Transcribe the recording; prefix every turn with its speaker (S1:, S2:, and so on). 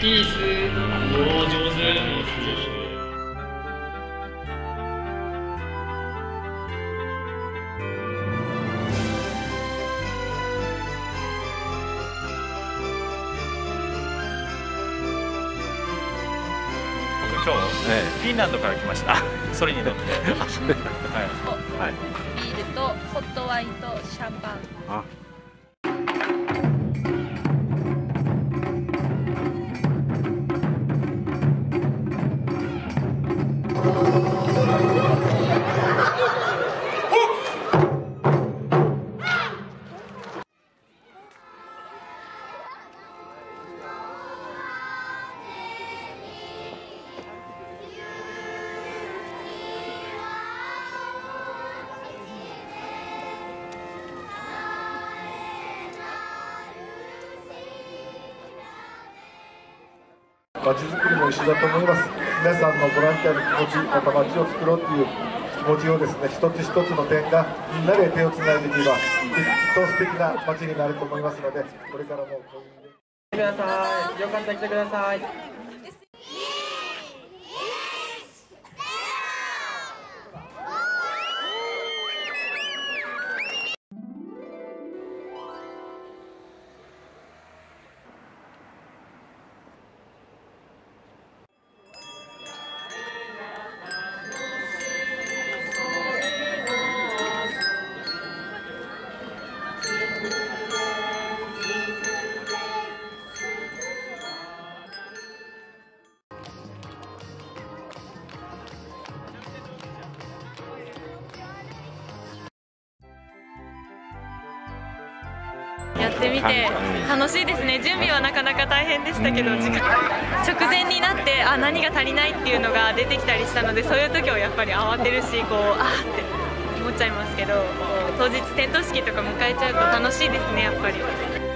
S1: ピースおお上手
S2: 今日、ええ、フィンランドから来ました。それに乗ってはい、
S3: はい、ビールとホットワインとシャンパン
S4: ちづくりも一緒だと思います。皆さんのボランティアの気持ちまた街を作ろうっていう気持ちをですね一つ一つの点がみんなで手をつないでいけばきっと素敵な街になると思いますのでこれからもこういう
S1: ください。よかったら来てください。
S3: やってみて楽しいですね。準備はなかなか大変でしたけど直前になってあ何が足りないっていうのが出てきたりしたのでそういう時はやっぱり慌てるしこうあーって思っちゃいますけど当日点灯式とか迎えちゃうと楽しいですねやっぱり。